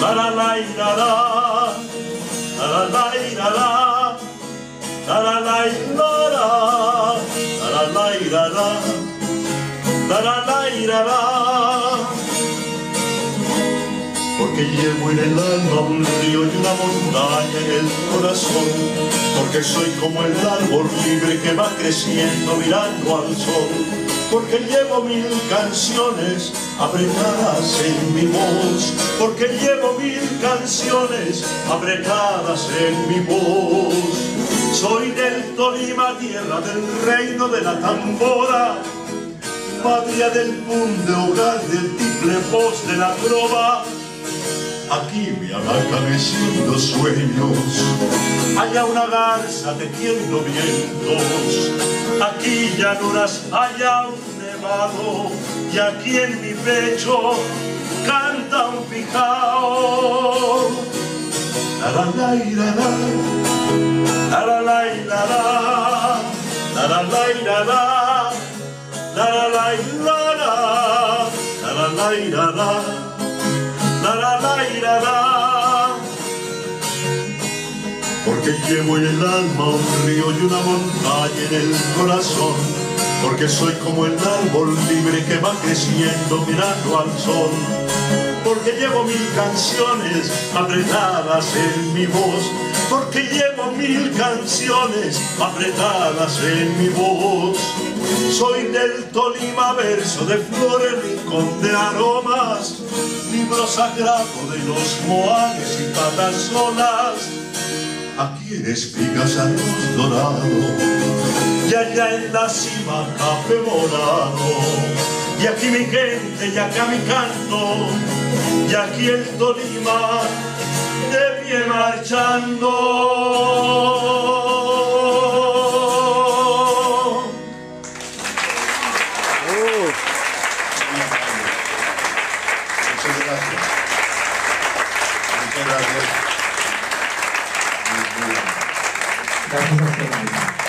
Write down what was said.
La la la la la, la la la la, la la la la, la la la la, la la la la. Porque llevo en el alma un río y una montaña en el corazón, porque soy como el árbol libre que va creciendo mirando al sol porque llevo mil canciones apretadas en mi voz, porque llevo mil canciones apretadas en mi voz. Soy del Tolima, tierra del reino de la tambora, patria del punto, hogar del triple voz de la trova, Aquí me hamaca meciendo sueños, allá una garza tejiendo vientos, aquí llanuras, allá un nevado, y aquí en mi pecho canta un pijao. La la la la la, la la la la la, la la la la la, la la la la la, la la la la llevo en el alma un río y una montaña en el corazón porque soy como el árbol libre que va creciendo mirando al sol porque llevo mil canciones apretadas en mi voz porque llevo mil canciones apretadas en mi voz. Soy del Tolima verso de flores, rincón de aromas libro sagrado de los moanes y patasolas aquí en espigas arroz dorado y allá en la cima café morado. Y aquí mi gente y acá mi canto. Y aquí el Tolima de pie marchando. Muchas gracias. Muchas gracias. obrigado.